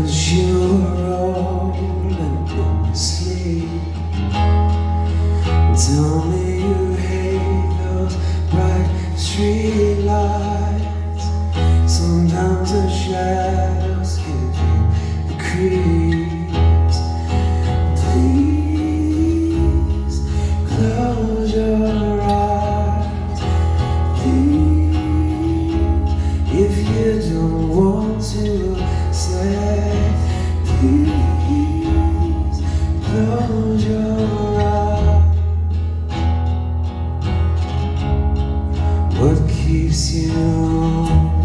Cause you're rolling in sleep. Tell me keeps you.